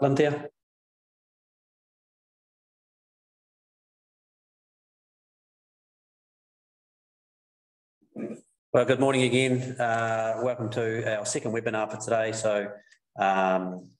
Lynthia? Well, good morning again. Uh, welcome to our second webinar for today. So um,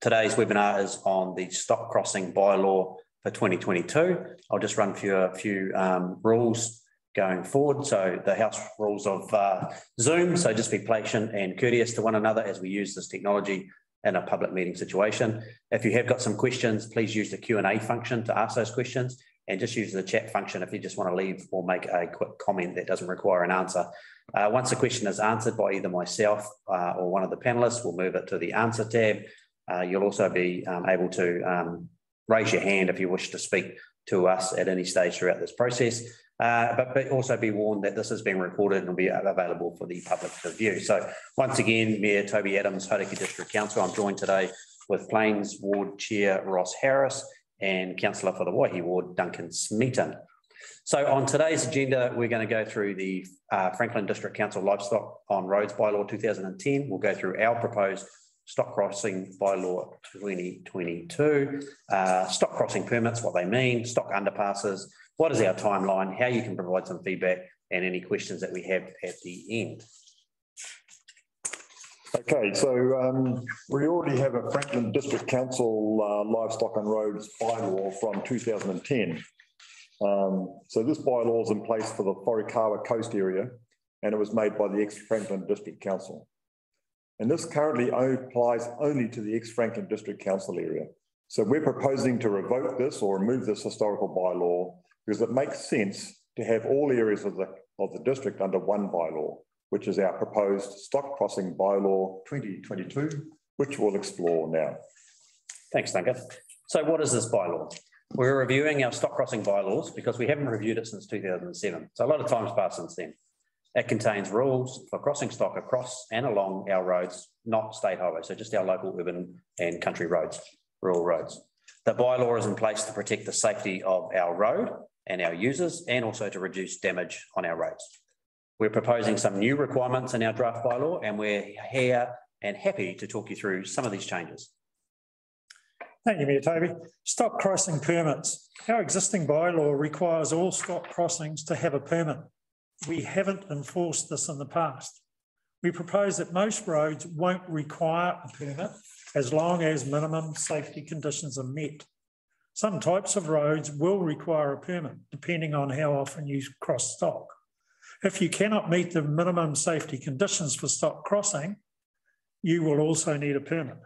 today's webinar is on the stock crossing bylaw for 2022. I'll just run through a few um, rules going forward. So the house rules of uh, Zoom. So just be patient and courteous to one another as we use this technology in a public meeting situation. If you have got some questions, please use the Q&A function to ask those questions and just use the chat function if you just want to leave or make a quick comment that doesn't require an answer. Uh, once a question is answered by either myself uh, or one of the panelists, we'll move it to the answer tab. Uh, you'll also be um, able to um, raise your hand if you wish to speak to us at any stage throughout this process. Uh, but, but, also be warned that this is being recorded and will be available for the public to view. So once again, Mayor Toby Adams, Hauraki District Council, I'm joined today with Plains Ward Chair Ross Harris and Councillor for the Waihi Ward, Duncan Smeaton. So on today's agenda, we're going to go through the uh, Franklin District Council Livestock on Roads Bylaw 2010. We'll go through our proposed stock crossing bylaw 2022, uh, stock crossing permits, what they mean, stock underpasses, what is our timeline, how you can provide some feedback, and any questions that we have at the end. Okay, so um, we already have a Franklin District Council uh, livestock and roads bylaw from 2010. Um, so this bylaw is in place for the Wharekawa coast area and it was made by the ex-Franklin District Council. And this currently applies only to the ex-Franklin District Council area. So we're proposing to revoke this or remove this historical bylaw because it makes sense to have all areas of the, of the district under one bylaw, which is our proposed stock crossing bylaw 2022, which we'll explore now. Thanks, Duncan. So what is this bylaw? We're reviewing our stock crossing bylaws because we haven't reviewed it since 2007. So a lot of time's passed since then. It contains rules for crossing stock across and along our roads, not state highways, so just our local urban and country roads, rural roads. The bylaw is in place to protect the safety of our road and our users and also to reduce damage on our roads. We're proposing some new requirements in our draft bylaw and we're here and happy to talk you through some of these changes. Thank you, Mayor Toby. Stock crossing permits. Our existing bylaw requires all stock crossings to have a permit. We haven't enforced this in the past. We propose that most roads won't require a permit as long as minimum safety conditions are met. Some types of roads will require a permit depending on how often you cross stock. If you cannot meet the minimum safety conditions for stock crossing, you will also need a permit.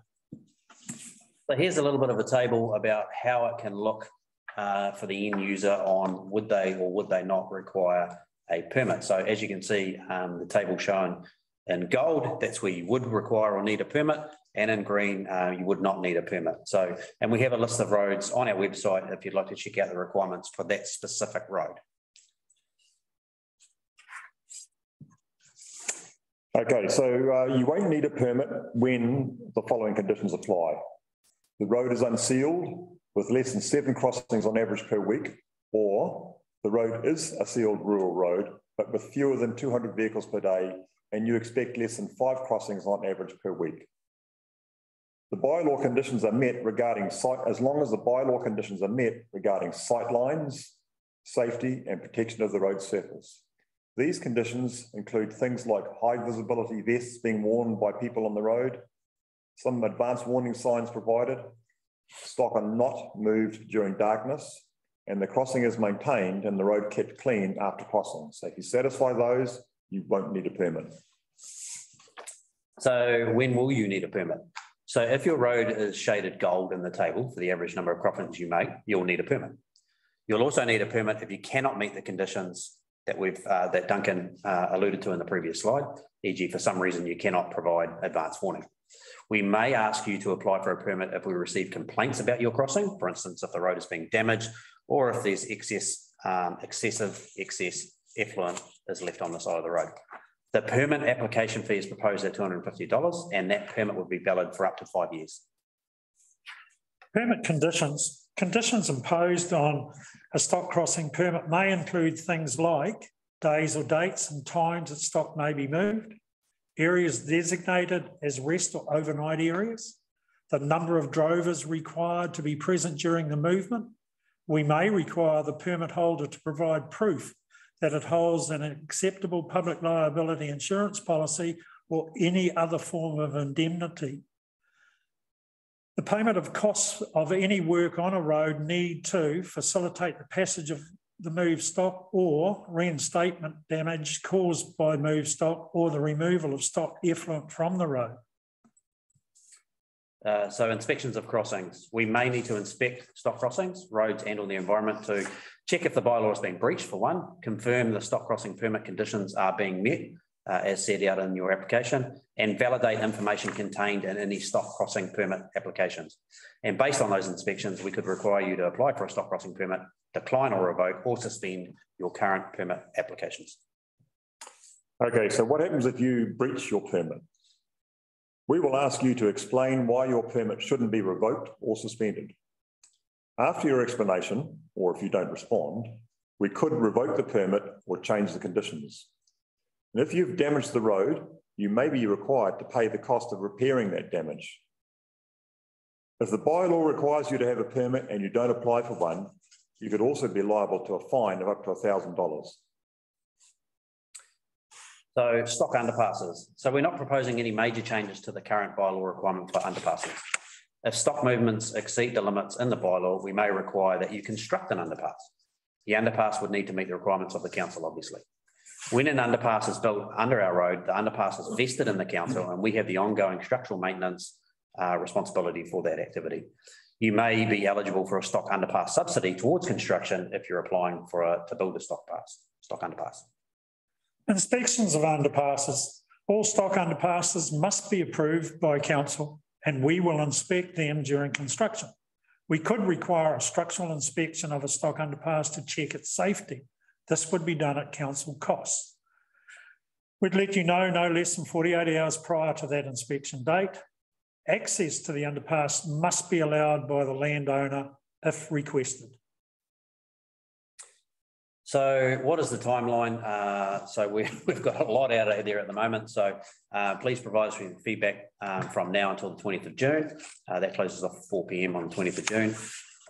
So here's a little bit of a table about how it can look uh, for the end user on would they or would they not require a permit. So as you can see, um, the table shown in gold, that's where you would require or need a permit. And in green, uh, you would not need a permit. So, and we have a list of roads on our website if you'd like to check out the requirements for that specific road. Okay, so uh, you won't need a permit when the following conditions apply. The road is unsealed with less than seven crossings on average per week, or the road is a sealed rural road, but with fewer than 200 vehicles per day, and you expect less than five crossings on average per week. The bylaw conditions are met regarding site, as long as the bylaw conditions are met regarding sight lines, safety, and protection of the road surface. These conditions include things like high visibility vests being worn by people on the road, some advanced warning signs provided, stock are not moved during darkness, and the crossing is maintained and the road kept clean after crossing. So if you satisfy those, you won't need a permit. So when will you need a permit? So if your road is shaded gold in the table for the average number of crossings you make, you'll need a permit. You'll also need a permit if you cannot meet the conditions that we've uh, that Duncan uh, alluded to in the previous slide, e.g. for some reason you cannot provide advance warning. We may ask you to apply for a permit if we receive complaints about your crossing, for instance, if the road is being damaged or if there's excess, um, excessive excess effluent is left on the side of the road. The permit application fee is proposed at $250 and that permit would be valid for up to five years. Permit conditions. Conditions imposed on a stock crossing permit may include things like days or dates and times that stock may be moved, areas designated as rest or overnight areas, the number of drovers required to be present during the movement. We may require the permit holder to provide proof that it holds an acceptable public liability insurance policy or any other form of indemnity. The payment of costs of any work on a road need to facilitate the passage of the move stock or reinstatement damage caused by move stock or the removal of stock effluent from the road. Uh, so inspections of crossings, we may need to inspect stock crossings, roads and or the environment to check if the bylaw has been breached for one, confirm the stock crossing permit conditions are being met uh, as set out in your application and validate information contained in any stock crossing permit applications. And based on those inspections, we could require you to apply for a stock crossing permit, decline or revoke or suspend your current permit applications. Okay, so what happens if you breach your permit? We will ask you to explain why your permit shouldn't be revoked or suspended. After your explanation, or if you don't respond, we could revoke the permit or change the conditions. And if you've damaged the road, you may be required to pay the cost of repairing that damage. If the bylaw requires you to have a permit and you don't apply for one, you could also be liable to a fine of up to $1,000. So stock underpasses. So we're not proposing any major changes to the current bylaw requirement for underpasses. If stock movements exceed the limits in the bylaw, we may require that you construct an underpass. The underpass would need to meet the requirements of the council, obviously. When an underpass is built under our road, the underpass is vested in the council and we have the ongoing structural maintenance uh, responsibility for that activity. You may be eligible for a stock underpass subsidy towards construction if you're applying for a, to build a stock pass, stock underpass. Inspections of underpasses. All stock underpasses must be approved by council and we will inspect them during construction. We could require a structural inspection of a stock underpass to check its safety. This would be done at council costs. We'd let you know no less than 48 hours prior to that inspection date. Access to the underpass must be allowed by the landowner if requested. So what is the timeline? Uh, so we, have got a lot out there at the moment. So uh, please provide us with feedback um, from now until the 20th of June. Uh, that closes off 4 p.m. on the 20th of June.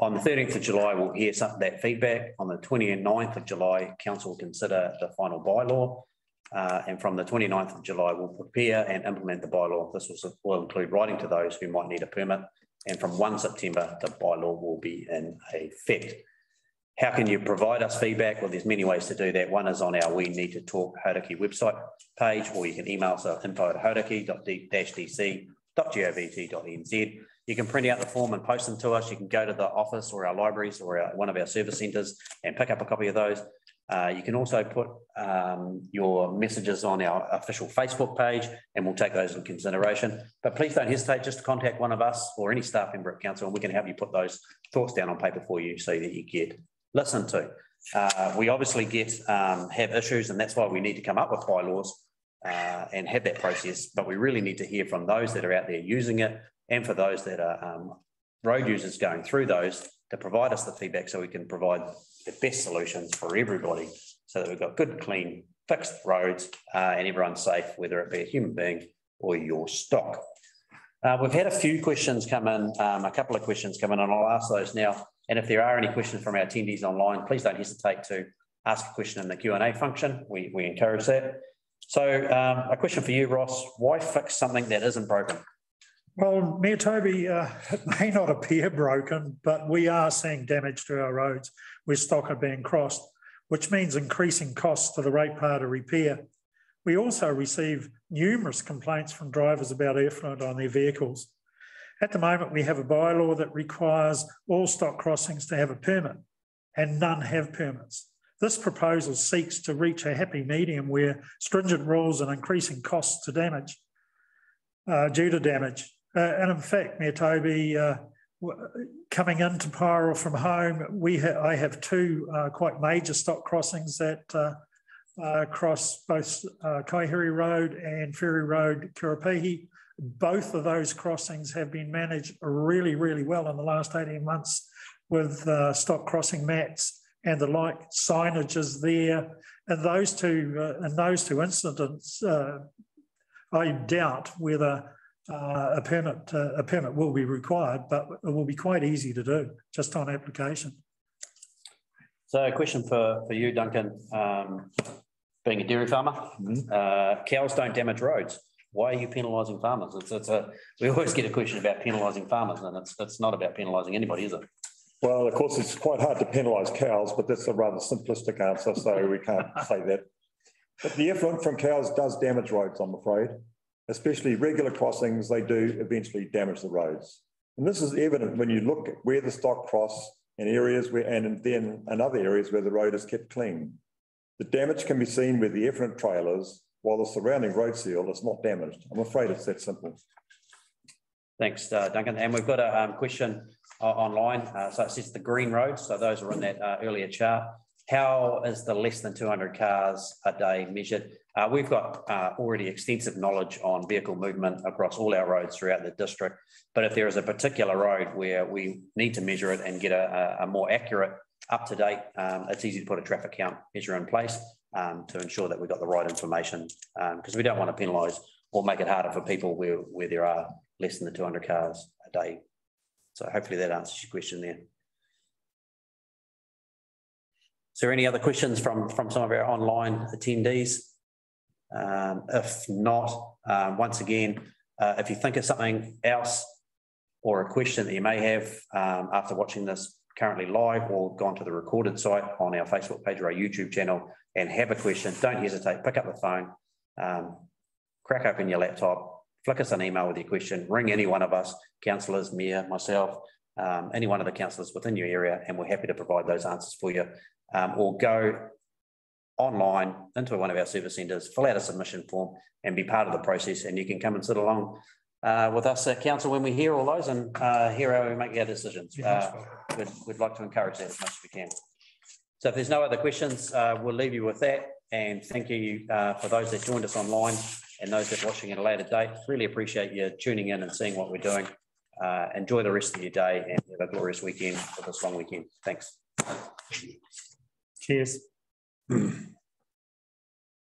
On the 13th of July, we'll hear some of that feedback. On the 29th of July, Council will consider the final bylaw. Uh, and from the 29th of July, we'll prepare and implement the bylaw. This will, will include writing to those who might need a permit. And from 1 September, the bylaw will be in effect. How can you provide us feedback? Well, there's many ways to do that. One is on our We Need to Talk Hauraki website page, or you can email us at info at hauraki.dc.govt.nz. You can print out the form and post them to us. You can go to the office or our libraries or our, one of our service centres and pick up a copy of those. Uh, you can also put um, your messages on our official Facebook page and we'll take those in consideration. But please don't hesitate just to contact one of us or any staff member at council and we can help you put those thoughts down on paper for you so that you get listen to. Uh, we obviously get um, have issues, and that's why we need to come up with bylaws uh, and have that process. But we really need to hear from those that are out there using it, and for those that are um, road users going through those to provide us the feedback, so we can provide the best solutions for everybody, so that we've got good, clean, fixed roads, uh, and everyone's safe, whether it be a human being or your stock. Uh, we've had a few questions come in, um, a couple of questions come in, and I'll ask those now. And if there are any questions from our attendees online, please don't hesitate to ask a question in the Q&A function. We, we encourage that. So um, a question for you, Ross. Why fix something that isn't broken? Well, Mayor Toby, uh, it may not appear broken, but we are seeing damage to our roads where stock are being crossed, which means increasing costs to the ratepayer to repair. We also receive numerous complaints from drivers about effluent on their vehicles. At the moment, we have a bylaw that requires all stock crossings to have a permit, and none have permits. This proposal seeks to reach a happy medium where stringent rules and increasing costs to damage, uh, due to damage. Uh, and in fact, Mayor Toby, uh, coming into Paeroa from home, we ha I have two uh, quite major stock crossings that uh, uh, cross both uh, Kaihere Road and Ferry Road, Kerepehi. Both of those crossings have been managed really, really well in the last 18 months with uh, stock crossing mats and the like signage is there. And those two, uh, and those two incidents, uh, I doubt whether uh, a permit, uh, a permit will be required, but it will be quite easy to do, just on application. So a question for, for you, Duncan. Um, being a dairy farmer, uh, cows don't damage roads. Why are you penalising farmers? It's, it's a, we always get a question about penalising farmers and it's, it's not about penalising anybody, is it? Well, of course, it's quite hard to penalise cows, but that's a rather simplistic answer, so we can't say that. But the effluent from cows does damage roads, I'm afraid, especially regular crossings, they do eventually damage the roads. And this is evident when you look at where the stock cross in areas where, and then in other areas where the road is kept clean. The damage can be seen with the effluent trailers, while the surrounding road seal is not damaged. I'm afraid it's that simple. Thanks, uh, Duncan. And we've got a um, question uh, online. Uh, so it says the green roads. So those are in that uh, earlier chart. How is the less than 200 cars a day measured? Uh, we've got uh, already extensive knowledge on vehicle movement across all our roads throughout the district. But if there is a particular road where we need to measure it and get a, a more accurate, up to date, um, it's easy to put a traffic count measure in place um, to ensure that we've got the right information because um, we don't want to penalise or make it harder for people where, where there are less than the 200 cars a day. So hopefully that answers your question there. Is there any other questions from, from some of our online attendees? Um, if not, um, once again, uh, if you think of something else or a question that you may have um, after watching this currently live or gone to the recorded site on our Facebook page or our YouTube channel and have a question, don't hesitate, pick up the phone, um, crack open your laptop, flick us an email with your question, ring any one of us, councillors, mayor, myself, um, any one of the councillors within your area, and we're happy to provide those answers for you um, or go online into one of our service centres, fill out a submission form and be part of the process. And you can come and sit along uh, with us at council when we hear all those and uh, hear how we make our decisions. Uh, we'd, we'd, like to encourage that as much as we can. So if there's no other questions, uh, we'll leave you with that. And thank you uh, for those that joined us online and those that are watching at a later date. Really appreciate you tuning in and seeing what we're doing. Uh, enjoy the rest of your day and have a glorious weekend for this long weekend. Thanks. Cheers.